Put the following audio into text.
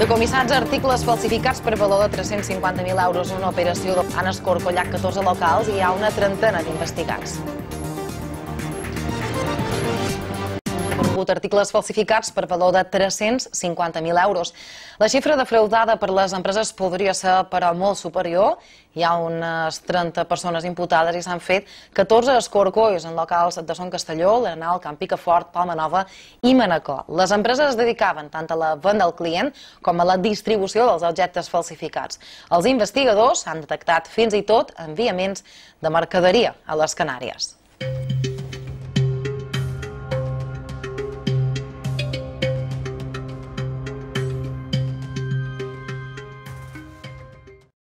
Decomissats articles falsificats per valor de 350.000 euros en una operació han escorcollat 14 locals i hi ha una trentena d'investigats. Rebut articles falsificats per valor de 350.000 euros. La xifra defraudada per les empreses podria ser, però, molt superior. Hi ha unes 30 persones imputades i s'han fet 14 escorcolls en locals de Son Castelló, l'Arenal, Camp Picafort, Palma Nova i Manacor. Les empreses es dedicaven tant a la venda al client com a la distribució dels objectes falsificats. Els investigadors han detectat fins i tot enviaments de mercaderia a les Canàries.